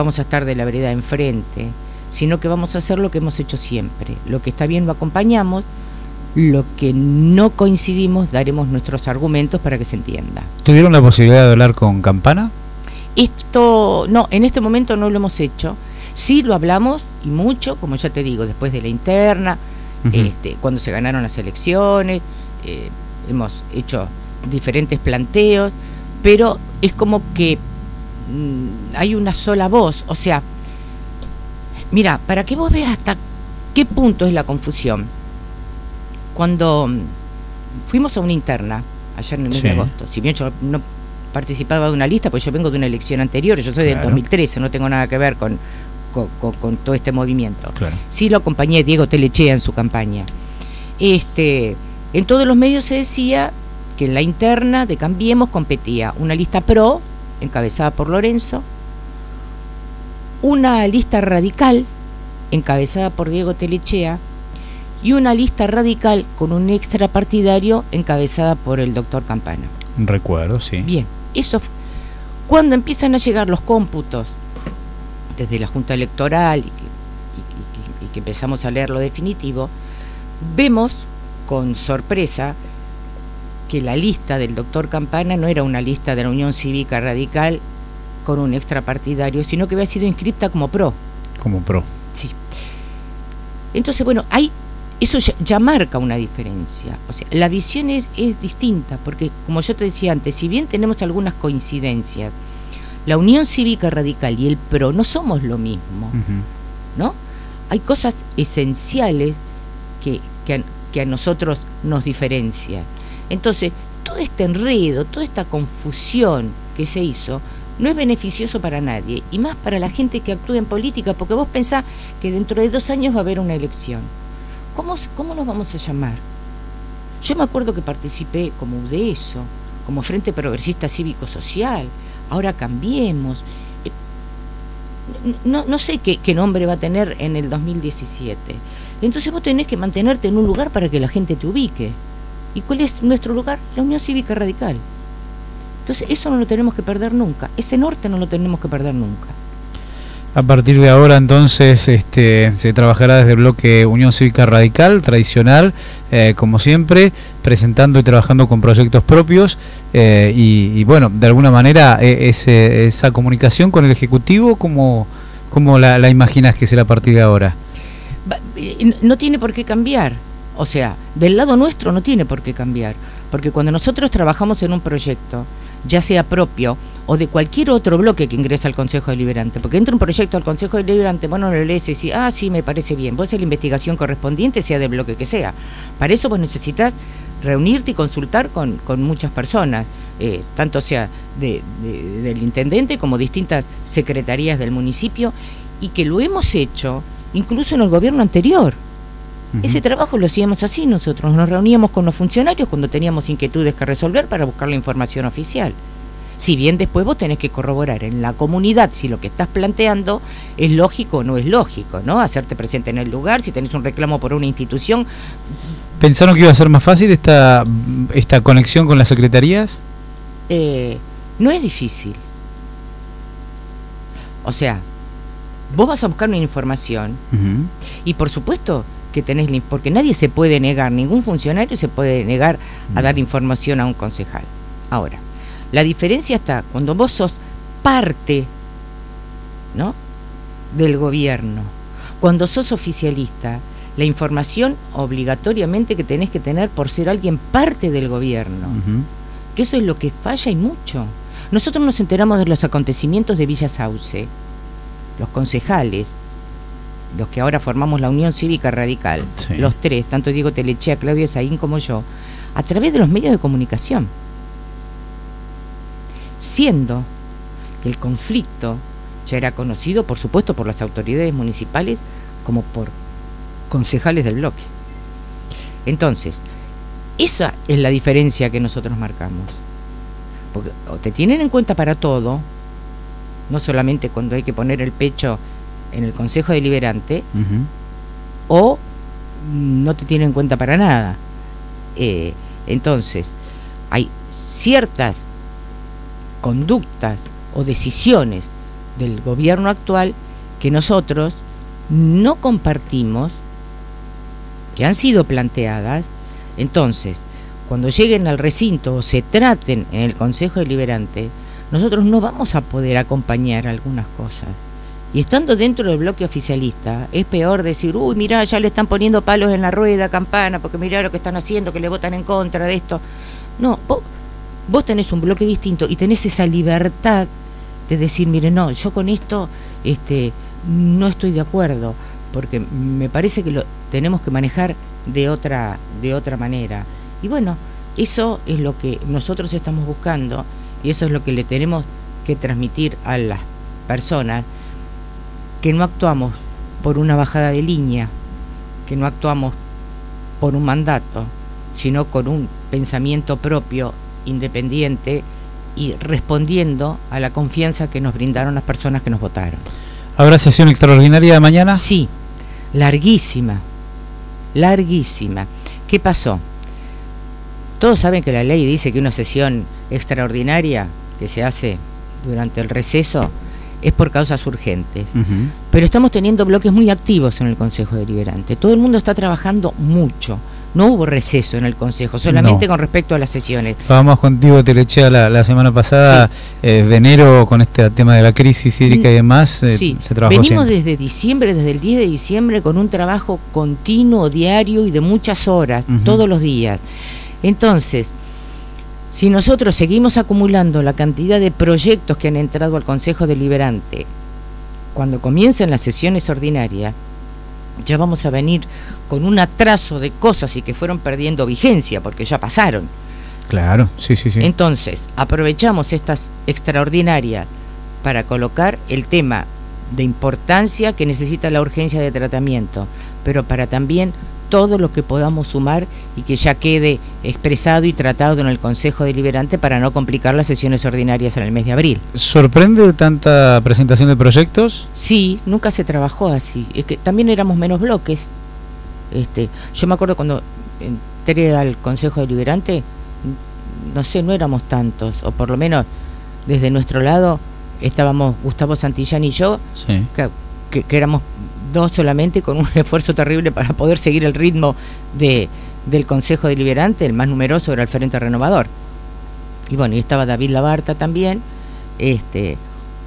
vamos a estar de la vereda enfrente, sino que vamos a hacer lo que hemos hecho siempre. Lo que está bien lo acompañamos, lo que no coincidimos daremos nuestros argumentos para que se entienda. ¿Tuvieron la posibilidad de hablar con Campana? Esto, no, en este momento no lo hemos hecho. Sí lo hablamos y mucho, como ya te digo, después de la interna, este, cuando se ganaron las elecciones, eh, hemos hecho diferentes planteos, pero es como que hay una sola voz, o sea, mira, para que vos veas hasta qué punto es la confusión. Cuando mm, fuimos a una interna, ayer en el mes de agosto, si bien yo no participaba de una lista, pues yo vengo de una elección anterior, yo soy del 2013, no tengo nada que ver con, con, todo este movimiento. Sí lo acompañé Diego Telechea en su campaña. Este, en todos los medios se decía que en la interna de Cambiemos competía una lista pro, encabezada por Lorenzo, una lista radical, encabezada por Diego Telechea, y una lista radical con un extra partidario encabezada por el doctor Campana. Recuerdo, sí. Bien, eso cuando empiezan a llegar los cómputos desde la Junta Electoral y que, empezamos a leer lo definitivo, vemos con sorpresa que la lista del doctor Campana no era una lista de la Unión Cívica Radical con un extrapartidario, sino que había sido inscripta como pro. Como pro. Sí. Entonces, bueno, hay eso ya, marca una diferencia. O sea, la visión es, es, distinta, porque como yo te decía antes, si bien tenemos algunas coincidencias, la Unión Cívica Radical y el PRO no somos lo mismo, ¿no? Hay cosas esenciales que, que, a, nosotros nos diferencian. Entonces, todo este enredo, toda esta confusión que se hizo, no es beneficioso para nadie, y más para la gente que actúa en política, porque vos pensás que dentro de dos años va a haber una elección. ¿Cómo, cómo nos vamos a llamar? Yo me acuerdo que participé como UDESO, como Frente Progresista Cívico Social, ahora cambiemos. Eh, no, no sé qué, nombre va a tener en el 2017. Entonces vos tenés que mantenerte en un lugar para que la gente te ubique. ¿Y cuál es nuestro lugar? La Unión Cívica Radical. Entonces eso no lo tenemos que perder nunca. Ese norte no lo tenemos que perder nunca. A partir de ahora entonces este, se trabajará desde el bloque Unión Cívica Radical, tradicional, eh, como siempre, presentando y trabajando con proyectos propios eh, y, bueno, de alguna manera e, esa comunicación con el Ejecutivo, ¿cómo, cómo la, la imaginas que será a partir de ahora? No tiene por qué cambiar, o sea, del lado nuestro no tiene por qué cambiar, porque cuando nosotros trabajamos en un proyecto, ya sea propio o de cualquier otro bloque que ingresa al Consejo Deliberante. Porque entra un proyecto al Consejo Deliberante, bueno, lo lees y ah, sí, me parece bien. Vos haces la investigación correspondiente, sea del bloque que sea. Para eso vos necesitas reunirte y consultar con, con muchas personas, eh, tanto sea del intendente como distintas secretarías del municipio, y que lo hemos hecho incluso en el gobierno anterior. Ese trabajo lo hacíamos así nosotros, nos reuníamos con los funcionarios cuando teníamos inquietudes que resolver para buscar la información oficial. Si bien después vos tenés que corroborar en la comunidad si lo que estás planteando es lógico o no es lógico, ¿no? Hacerte presente en el lugar, si tenés un reclamo por una institución. ¿Pensaron que iba a ser más fácil esta, esta conexión con las secretarías? Eh, no es difícil. O sea, vos vas a buscar una información y por supuesto que tenés, porque nadie se puede negar, ningún funcionario se puede negar a dar información a un concejal. Ahora, la diferencia está cuando vos sos parte, ¿no? del gobierno. Cuando sos oficialista, la información obligatoriamente que tenés que tener por ser alguien parte del gobierno. Que eso es lo que falla y mucho. Nosotros nos enteramos de los acontecimientos de Villa Sauce, los concejales, los que ahora formamos la Unión Cívica Radical, los tres, tanto Diego Telechea, Claudia Saín como yo, a través de los medios de comunicación. Siendo que el conflicto ya era conocido, por supuesto, por las autoridades municipales como por concejales del bloque. Entonces, esa es la diferencia que nosotros marcamos. Porque o te tienen en cuenta para todo, no solamente cuando hay que poner el pecho en el Consejo Deliberante o no te tiene en cuenta para nada. Eh, entonces, hay ciertas conductas o decisiones del gobierno actual que nosotros no compartimos, que han sido planteadas. Entonces, cuando lleguen al recinto o se traten en el Consejo Deliberante, nosotros no vamos a poder acompañar algunas cosas. Y estando dentro del bloque oficialista, es peor decir, uy, mirá, ya le están poniendo palos en la rueda, campana, porque mirá lo que están haciendo, que le votan en contra de esto. No, vos, vos tenés un bloque distinto y tenés esa libertad de decir, mire, no, yo con esto este, no estoy de acuerdo, porque me parece que lo tenemos que manejar de otra, de otra manera. Y bueno, eso es lo que nosotros estamos buscando y eso es lo que le tenemos que transmitir a las personas que no actuamos por una bajada de línea, que no actuamos por un mandato, sino con un pensamiento propio, independiente y respondiendo a la confianza que nos brindaron las personas que nos votaron. ¿Habrá sesión extraordinaria de mañana? Sí, larguísima, larguísima. ¿Qué pasó? Todos saben que la ley dice que una sesión extraordinaria que se hace durante el receso es por causas urgentes. Pero estamos teniendo bloques muy activos en el Consejo Deliberante. Todo el mundo está trabajando mucho. No hubo receso en el Consejo, solamente con respecto a las sesiones. Vamos contigo, Telechea, la, la semana pasada, eh, de enero, con este tema de la crisis hídrica y demás, eh, se trabajó Venimos desde diciembre, desde el 10 de diciembre, con un trabajo continuo, diario y de muchas horas, todos los días. Entonces, si nosotros seguimos acumulando la cantidad de proyectos que han entrado al Consejo Deliberante, cuando comiencen las sesiones ordinarias, ya vamos a venir con un atraso de cosas y que fueron perdiendo vigencia porque ya pasaron. Claro, sí, sí, sí. Entonces, aprovechamos estas extraordinarias para colocar el tema de importancia que necesita la urgencia de tratamiento, pero para también todo lo que podamos sumar y que ya quede expresado y tratado en el Consejo Deliberante para no complicar las sesiones ordinarias en el mes de abril. ¿Sorprende tanta presentación de proyectos? Sí, nunca se trabajó así. Es que también éramos menos bloques. Este, yo me acuerdo cuando entré al Consejo Deliberante, no sé, no éramos tantos, o por lo menos desde nuestro lado estábamos Gustavo Santillán y yo, que, que éramos dos solamente con un esfuerzo terrible para poder seguir el ritmo de, del Consejo Deliberante, el más numeroso era el Frente Renovador. Y bueno, y estaba David Labarta también, este,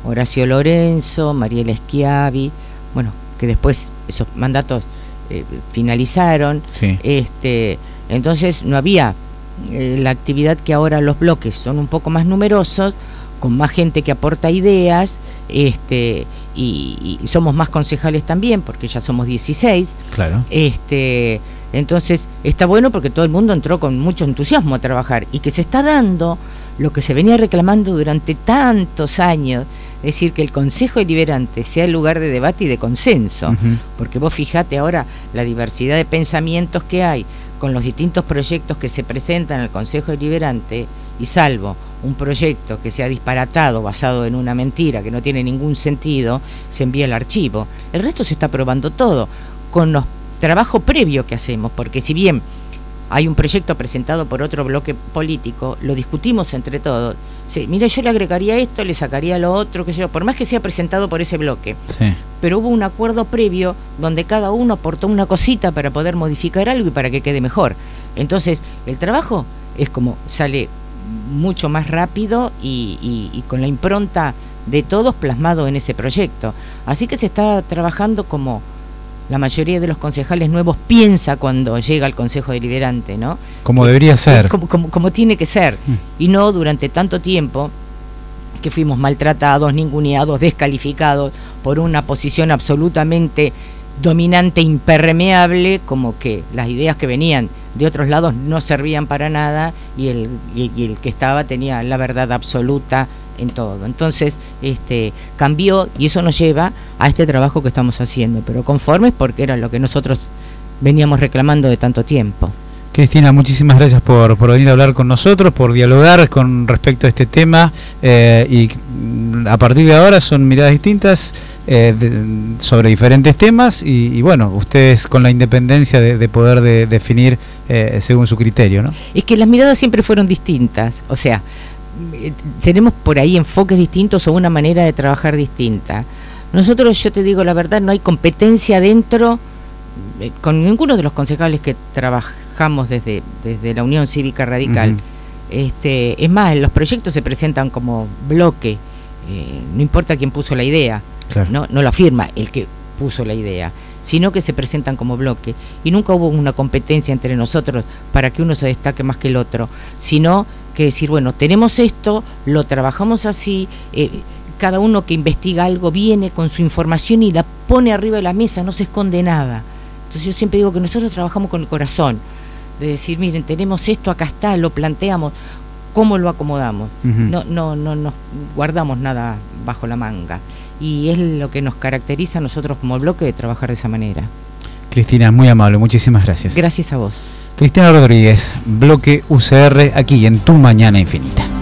Horacio Lorenzo, Mariela Schiavi, bueno, que después esos mandatos eh, finalizaron. Este, entonces no había eh, la actividad que ahora los bloques son un poco más numerosos, con más gente que aporta ideas, este, y, somos más concejales también, porque ya somos 16. Claro. Este, entonces, está bueno porque todo el mundo entró con mucho entusiasmo a trabajar y que se está dando lo que se venía reclamando durante tantos años, es decir, que el Consejo Deliberante sea el lugar de debate y de consenso, porque vos fijate ahora la diversidad de pensamientos que hay con los distintos proyectos que se presentan al Consejo Deliberante, y salvo un proyecto que sea disparatado, basado en una mentira, que no tiene ningún sentido, se envía al archivo. El resto se está probando todo, con los trabajo previo que hacemos, porque si bien hay un proyecto presentado por otro bloque político, lo discutimos entre todos. Sí, mira, yo le agregaría esto, le sacaría lo otro, que sé yo, por más que sea presentado por ese bloque. Pero hubo un acuerdo previo donde cada uno aportó una cosita para poder modificar algo y para que quede mejor. Entonces, el trabajo es como sale mucho más rápido y, con la impronta de todos plasmado en ese proyecto. Así que se está trabajando como la mayoría de los concejales nuevos piensa cuando llega al Consejo Deliberante, ¿no? Como debería ser. Como, como, tiene que ser. Mm. Y no durante tanto tiempo que fuimos maltratados, ninguneados, descalificados por una posición absolutamente dominante, impermeable, como que las ideas que venían de otros lados no servían para nada y el, y, el que estaba tenía la verdad absoluta en todo. Entonces, este cambió y eso nos lleva a este trabajo que estamos haciendo, pero conformes porque era lo que nosotros veníamos reclamando de tanto tiempo. Cristina, muchísimas gracias por, por, venir a hablar con nosotros, por dialogar con respecto a este tema eh, y a partir de ahora son miradas distintas eh, sobre diferentes temas y, bueno, ustedes con la independencia de, poder definir eh, según su criterio, ¿no? Es que las miradas siempre fueron distintas, o sea, tenemos por ahí enfoques distintos o una manera de trabajar distinta. Nosotros, yo te digo la verdad, no hay competencia dentro eh, con ninguno de los concejales que trabajamos desde, desde la Unión Cívica Radical. este, es más, los proyectos se presentan como bloque, eh, no importa quién puso la idea, no, no lo afirma el que puso la idea, sino que se presentan como bloque. Y nunca hubo una competencia entre nosotros para que uno se destaque más que el otro, sino que decir, bueno, tenemos esto, lo trabajamos así, eh, cada uno que investiga algo viene con su información y la pone arriba de la mesa, no se esconde nada. Entonces yo siempre digo que nosotros trabajamos con el corazón, de decir, miren, tenemos esto, acá está, lo planteamos, ¿cómo lo acomodamos? No, no, no nos guardamos nada bajo la manga. Y es lo que nos caracteriza a nosotros como bloque de trabajar de esa manera. Cristina, muy amable, muchísimas gracias. Gracias a vos. Cristina Rodríguez, bloque UCR, aquí en Tu Mañana Infinita.